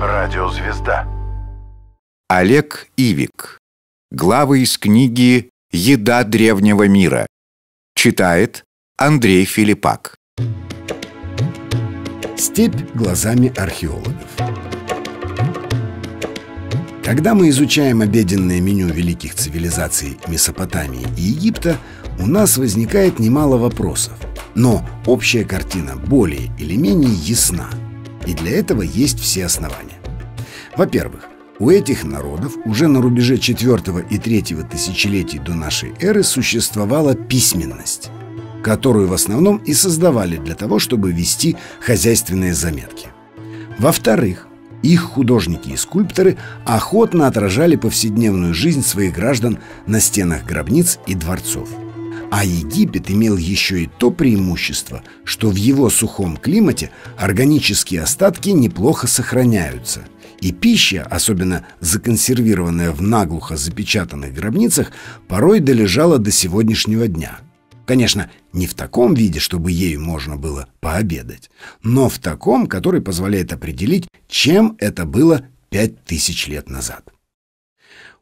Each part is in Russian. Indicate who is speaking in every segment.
Speaker 1: Радиозвезда.
Speaker 2: Олег Ивик. Главы из книги «Еда древнего мира». Читает Андрей Филиппак.
Speaker 3: Степь глазами археологов. Когда мы изучаем обеденное меню великих цивилизаций Месопотамии и Египта, у нас возникает немало вопросов. Но общая картина более или менее ясна. И для этого есть все основания. Во-первых, у этих народов уже на рубеже 4 и 3 тысячелетий до нашей эры существовала письменность, которую в основном и создавали для того, чтобы вести хозяйственные заметки. Во-вторых, их художники и скульпторы охотно отражали повседневную жизнь своих граждан на стенах гробниц и дворцов. А Египет имел еще и то преимущество, что в его сухом климате органические остатки неплохо сохраняются. И пища, особенно законсервированная в наглухо запечатанных гробницах, порой долежала до сегодняшнего дня – Конечно, не в таком виде, чтобы ею можно было пообедать, но в таком, который позволяет определить, чем это было пять тысяч лет назад.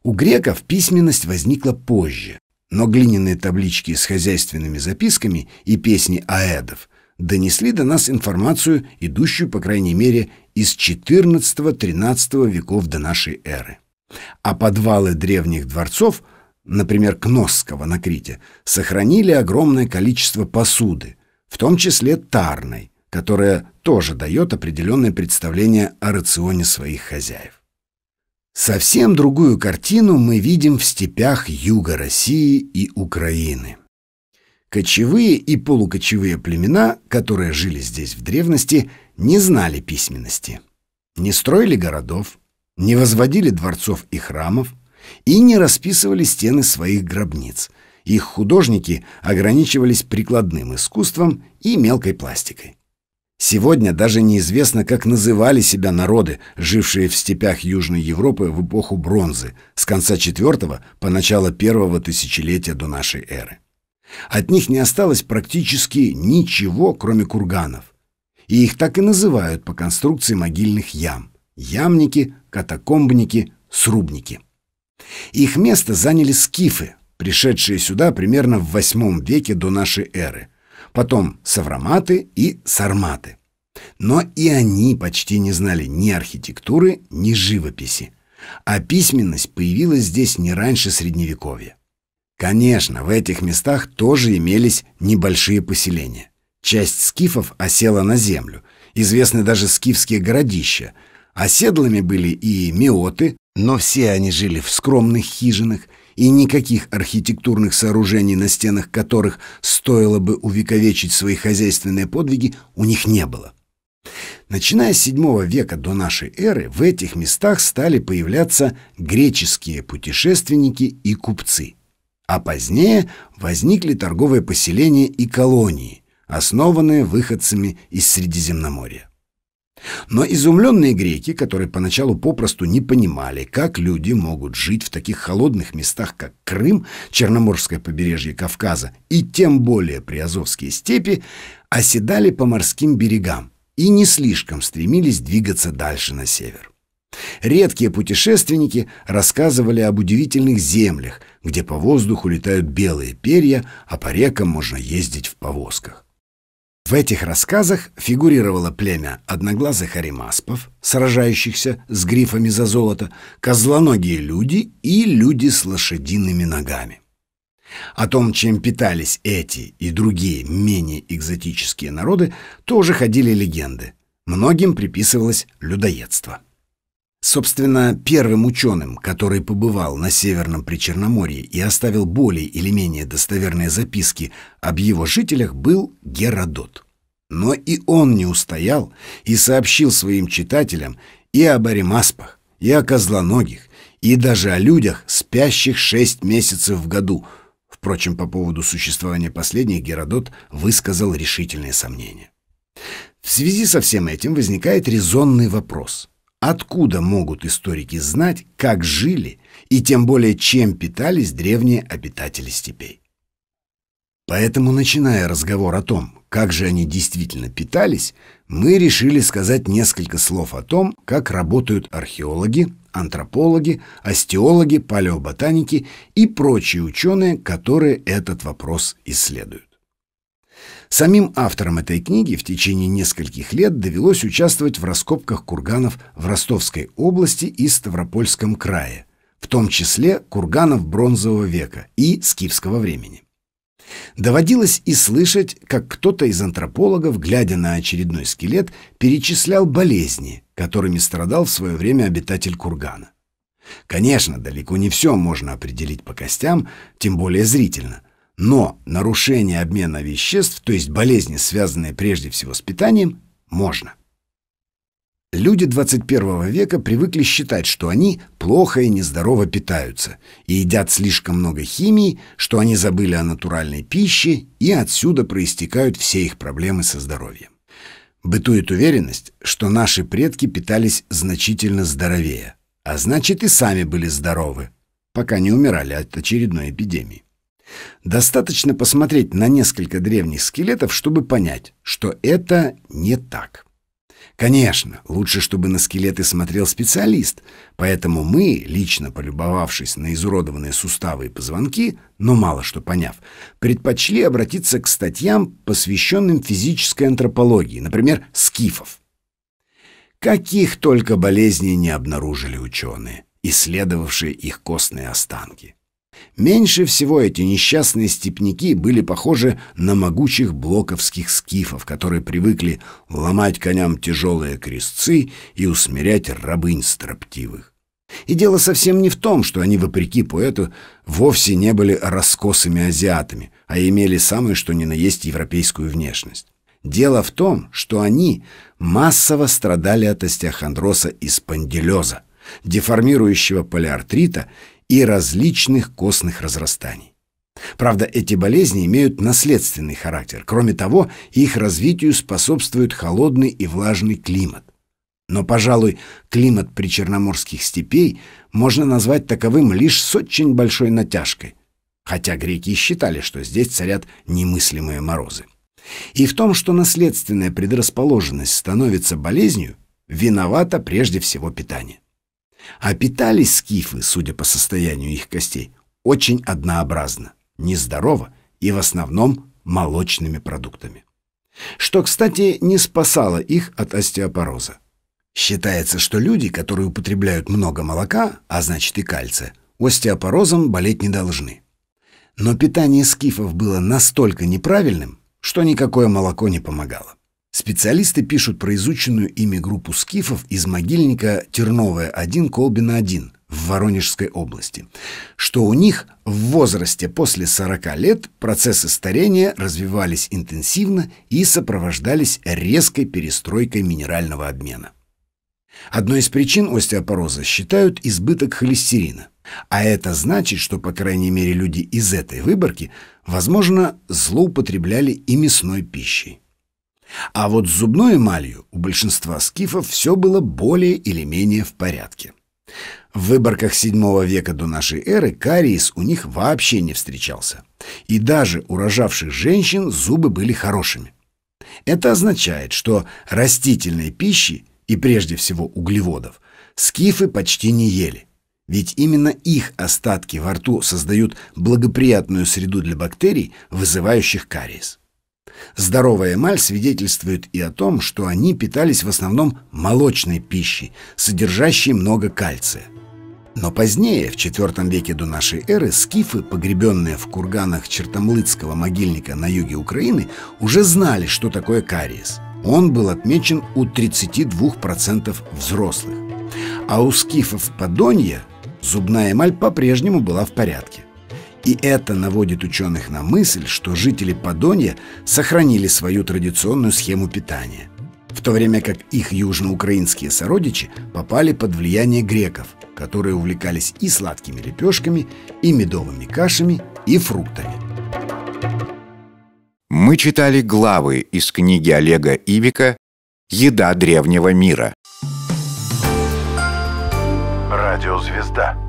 Speaker 3: У греков письменность возникла позже, но глиняные таблички с хозяйственными записками и песни аэдов донесли до нас информацию, идущую, по крайней мере, из XIV-XIII веков до нашей эры. А подвалы древних дворцов – например, Кносского на Крите, сохранили огромное количество посуды, в том числе тарной, которая тоже дает определенное представление о рационе своих хозяев. Совсем другую картину мы видим в степях юга России и Украины. Кочевые и полукочевые племена, которые жили здесь в древности, не знали письменности, не строили городов, не возводили дворцов и храмов, и не расписывали стены своих гробниц. Их художники ограничивались прикладным искусством и мелкой пластикой. Сегодня даже неизвестно, как называли себя народы, жившие в степях Южной Европы в эпоху бронзы с конца IV по начало первого тысячелетия до нашей эры. От них не осталось практически ничего, кроме курганов. И их так и называют по конструкции могильных ям – ямники, катакомбники, срубники. Их место заняли скифы, пришедшие сюда примерно в VIII веке до нашей эры, потом савраматы и сарматы. Но и они почти не знали ни архитектуры, ни живописи, а письменность появилась здесь не раньше Средневековья. Конечно, в этих местах тоже имелись небольшие поселения. Часть скифов осела на землю, известны даже скифские городища. Оседлыми были и меоты, но все они жили в скромных хижинах, и никаких архитектурных сооружений, на стенах которых стоило бы увековечить свои хозяйственные подвиги, у них не было. Начиная с VII века до нашей эры в этих местах стали появляться греческие путешественники и купцы. А позднее возникли торговые поселения и колонии, основанные выходцами из Средиземноморья. Но изумленные греки, которые поначалу попросту не понимали, как люди могут жить в таких холодных местах, как Крым, Черноморское побережье Кавказа и тем более Приазовские степи, оседали по морским берегам и не слишком стремились двигаться дальше на север. Редкие путешественники рассказывали об удивительных землях, где по воздуху летают белые перья, а по рекам можно ездить в повозках. В этих рассказах фигурировало племя одноглазых аримаспов, сражающихся с грифами за золото, козлоногие люди и люди с лошадиными ногами. О том, чем питались эти и другие менее экзотические народы, тоже ходили легенды. Многим приписывалось людоедство. Собственно, первым ученым, который побывал на Северном Причерноморье и оставил более или менее достоверные записки об его жителях, был Геродот. Но и он не устоял и сообщил своим читателям и об аримаспах, и о козлоногих, и даже о людях, спящих шесть месяцев в году. Впрочем, по поводу существования последних Геродот высказал решительные сомнения. В связи со всем этим возникает резонный вопрос – Откуда могут историки знать, как жили и тем более чем питались древние обитатели степей? Поэтому, начиная разговор о том, как же они действительно питались, мы решили сказать несколько слов о том, как работают археологи, антропологи, остеологи, палеоботаники и прочие ученые, которые этот вопрос исследуют. Самим авторам этой книги в течение нескольких лет довелось участвовать в раскопках курганов в Ростовской области и Ставропольском крае, в том числе курганов бронзового века и скифского времени. Доводилось и слышать, как кто-то из антропологов, глядя на очередной скелет, перечислял болезни, которыми страдал в свое время обитатель кургана. Конечно, далеко не все можно определить по костям, тем более зрительно. Но нарушение обмена веществ, то есть болезни, связанные прежде всего с питанием, можно. Люди 21 века привыкли считать, что они плохо и нездорово питаются и едят слишком много химии, что они забыли о натуральной пище, и отсюда проистекают все их проблемы со здоровьем. Бытует уверенность, что наши предки питались значительно здоровее, а значит и сами были здоровы, пока не умирали от очередной эпидемии. Достаточно посмотреть на несколько древних скелетов, чтобы понять, что это не так. Конечно, лучше, чтобы на скелеты смотрел специалист, поэтому мы, лично полюбовавшись на изуродованные суставы и позвонки, но мало что поняв, предпочли обратиться к статьям, посвященным физической антропологии, например, скифов. Каких только болезней не обнаружили ученые, исследовавшие их костные останки. Меньше всего эти несчастные степняки были похожи на могучих блоковских скифов, которые привыкли ломать коням тяжелые крестцы и усмирять рабынь строптивых. И дело совсем не в том, что они, вопреки поэту, вовсе не были раскосыми азиатами, а имели самую что ни на есть европейскую внешность. Дело в том, что они массово страдали от остеохондроса и спондилеза, деформирующего полиартрита и различных костных разрастаний. Правда, эти болезни имеют наследственный характер. Кроме того, их развитию способствует холодный и влажный климат. Но, пожалуй, климат причерноморских степей можно назвать таковым лишь с очень большой натяжкой, хотя греки считали, что здесь царят немыслимые морозы. И в том, что наследственная предрасположенность становится болезнью, виновата прежде всего питание. А питались скифы, судя по состоянию их костей, очень однообразно, нездорово и в основном молочными продуктами. Что, кстати, не спасало их от остеопороза. Считается, что люди, которые употребляют много молока, а значит и кальция, остеопорозом болеть не должны. Но питание скифов было настолько неправильным, что никакое молоко не помогало. Специалисты пишут про изученную ими группу скифов из могильника Терновая-1, Колбина-1 в Воронежской области, что у них в возрасте после 40 лет процессы старения развивались интенсивно и сопровождались резкой перестройкой минерального обмена. Одной из причин остеопороза считают избыток холестерина. А это значит, что, по крайней мере, люди из этой выборки, возможно, злоупотребляли и мясной пищей. А вот с зубной эмалью у большинства скифов все было более или менее в порядке. В выборках VII века до нашей эры кариес у них вообще не встречался. И даже у рожавших женщин зубы были хорошими. Это означает, что растительной пищи, и прежде всего углеводов, скифы почти не ели. Ведь именно их остатки во рту создают благоприятную среду для бактерий, вызывающих кариес. Здоровая эмаль свидетельствует и о том, что они питались в основном молочной пищей, содержащей много кальция. Но позднее, в IV веке до нашей эры, скифы, погребенные в курганах Чертомлыцкого могильника на юге Украины, уже знали, что такое кариес. Он был отмечен у 32% взрослых. А у скифов Подонья зубная эмаль по-прежнему была в порядке. И это наводит ученых на мысль, что жители Подонья сохранили свою традиционную схему питания, в то время как их южноукраинские сородичи попали под влияние греков, которые увлекались и сладкими лепешками, и медовыми кашами, и фруктами.
Speaker 2: Мы читали главы из книги Олега Ивика «Еда древнего мира».
Speaker 1: Радиозвезда.